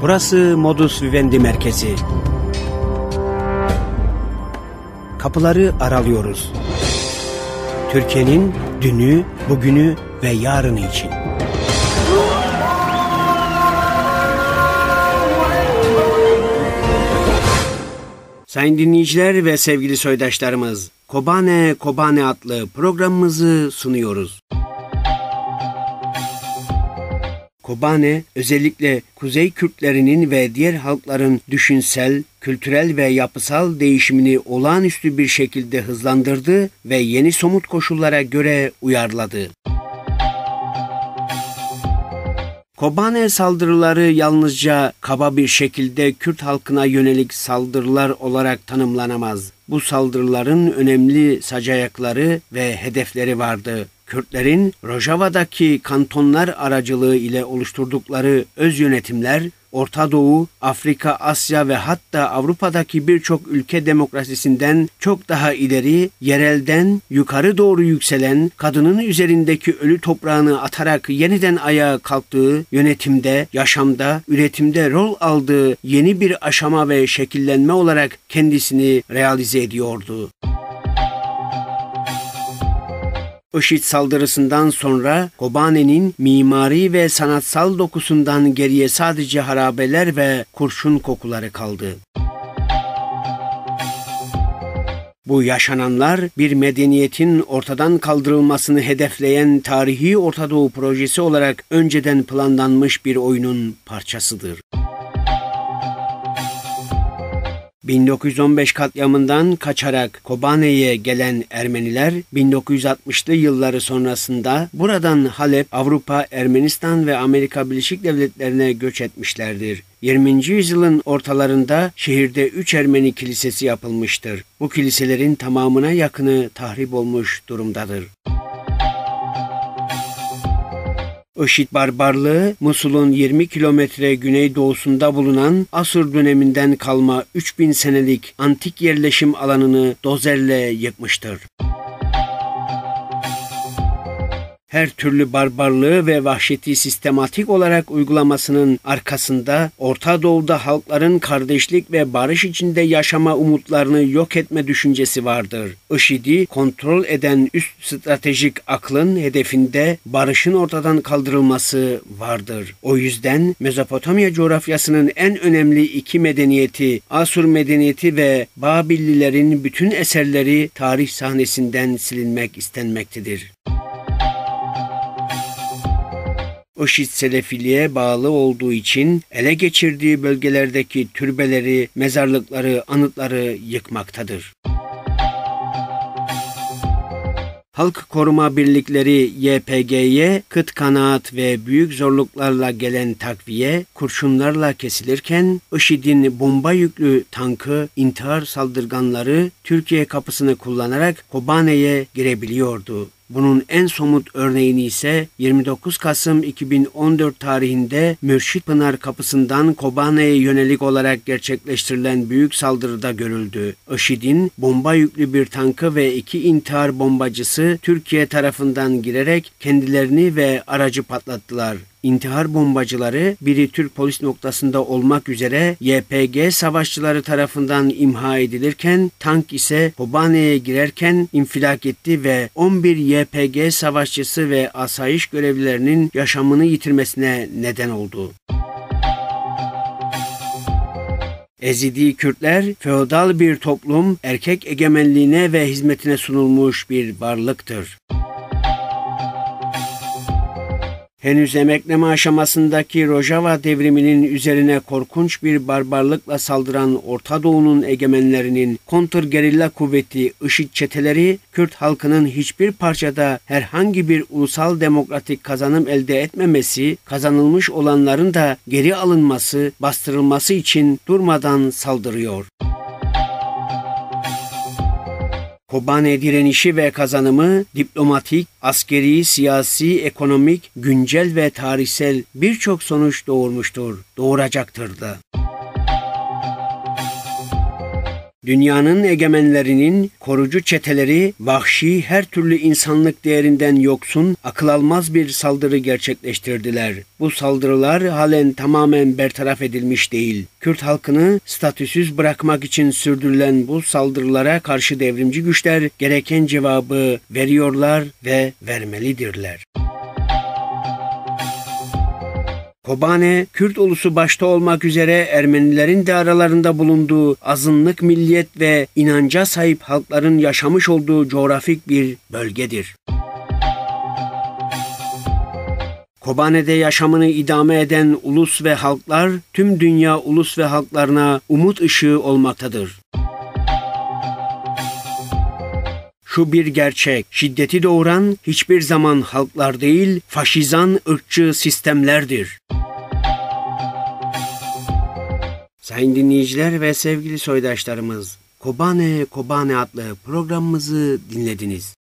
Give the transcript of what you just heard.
Burası Modus Vivendi merkezi. Kapıları aralıyoruz. Türkiye'nin dünü, bugünü ve yarını için. Sayın dinleyiciler ve sevgili soydaşlarımız, Kobane Kobane adlı programımızı sunuyoruz. Kobane özellikle Kuzey Kürtlerinin ve diğer halkların düşünsel, kültürel ve yapısal değişimini olağanüstü bir şekilde hızlandırdı ve yeni somut koşullara göre uyarladı. Kobane saldırıları yalnızca kaba bir şekilde Kürt halkına yönelik saldırılar olarak tanımlanamaz. Bu saldırıların önemli sacayakları ve hedefleri vardı. Kürtlerin Rojava'daki kantonlar aracılığı ile oluşturdukları öz yönetimler Orta Doğu, Afrika, Asya ve hatta Avrupa'daki birçok ülke demokrasisinden çok daha ileri, yerelden yukarı doğru yükselen, kadının üzerindeki ölü toprağını atarak yeniden ayağa kalktığı, yönetimde, yaşamda, üretimde rol aldığı yeni bir aşama ve şekillenme olarak kendisini realize ediyordu. IŞİD saldırısından sonra Kobane'nin mimari ve sanatsal dokusundan geriye sadece harabeler ve kurşun kokuları kaldı. Bu yaşananlar bir medeniyetin ortadan kaldırılmasını hedefleyen tarihi Orta Doğu projesi olarak önceden planlanmış bir oyunun parçasıdır. 1915 katliamından kaçarak Kobane'ye gelen Ermeniler 1960'lı yılları sonrasında buradan Halep, Avrupa, Ermenistan ve Amerika Birleşik Devletleri'ne göç etmişlerdir. 20. yüzyılın ortalarında şehirde üç Ermeni kilisesi yapılmıştır. Bu kiliselerin tamamına yakını tahrip olmuş durumdadır. IŞİD barbarlığı Musul'un 20 kilometre güneydoğusunda bulunan Asur döneminden kalma 3000 senelik antik yerleşim alanını dozerle yıkmıştır her türlü barbarlığı ve vahşeti sistematik olarak uygulamasının arkasında Orta Doğu'da halkların kardeşlik ve barış içinde yaşama umutlarını yok etme düşüncesi vardır. IŞİD'i kontrol eden üst stratejik aklın hedefinde barışın ortadan kaldırılması vardır. O yüzden Mezopotamya coğrafyasının en önemli iki medeniyeti, Asur medeniyeti ve Babillilerin bütün eserleri tarih sahnesinden silinmek istenmektedir. IŞİD Selefiliğe bağlı olduğu için ele geçirdiği bölgelerdeki türbeleri, mezarlıkları, anıtları yıkmaktadır. Halk Koruma Birlikleri YPG'ye kıt kanaat ve büyük zorluklarla gelen takviye kurşunlarla kesilirken IŞİD'in bomba yüklü tankı intihar saldırganları Türkiye kapısını kullanarak Kobane'ye girebiliyordu. Bunun en somut örneğini ise 29 Kasım 2014 tarihinde Mürşit Pınar kapısından Kobane'ye yönelik olarak gerçekleştirilen büyük saldırıda görüldü. IŞİD'in bomba yüklü bir tankı ve iki intihar bombacısı Türkiye tarafından girerek kendilerini ve aracı patlattılar intihar bombacıları biri Türk polis noktasında olmak üzere YPG savaşçıları tarafından imha edilirken tank ise Kobane'ye girerken infilak etti ve 11 YPG savaşçısı ve asayiş görevlilerinin yaşamını yitirmesine neden oldu. Ezidi Kürtler feodal bir toplum, erkek egemenliğine ve hizmetine sunulmuş bir varlıktır. Henüz emekleme aşamasındaki Rojava devriminin üzerine korkunç bir barbarlıkla saldıran Orta Doğu'nun egemenlerinin kontrgerilla kuvveti IŞİD çeteleri Kürt halkının hiçbir parçada herhangi bir ulusal demokratik kazanım elde etmemesi, kazanılmış olanların da geri alınması, bastırılması için durmadan saldırıyor. Kobane direnişi ve kazanımı diplomatik, askeri, siyasi, ekonomik, güncel ve tarihsel birçok sonuç doğurmuştur, doğuracaktır da. Dünyanın egemenlerinin korucu çeteleri vahşi her türlü insanlık değerinden yoksun, akıl almaz bir saldırı gerçekleştirdiler. Bu saldırılar halen tamamen bertaraf edilmiş değil. Kürt halkını statüsüz bırakmak için sürdürülen bu saldırılara karşı devrimci güçler gereken cevabı veriyorlar ve vermelidirler. Kobane, Kürt ulusu başta olmak üzere Ermenilerin de aralarında bulunduğu azınlık milliyet ve inanca sahip halkların yaşamış olduğu coğrafik bir bölgedir. Kobane'de yaşamını idame eden ulus ve halklar tüm dünya ulus ve halklarına umut ışığı olmaktadır. Şu bir gerçek, şiddeti doğuran hiçbir zaman halklar değil, faşizan ırkçı sistemlerdir. Sayın dinleyiciler ve sevgili soydaşlarımız, Kobane Kobane adlı programımızı dinlediniz.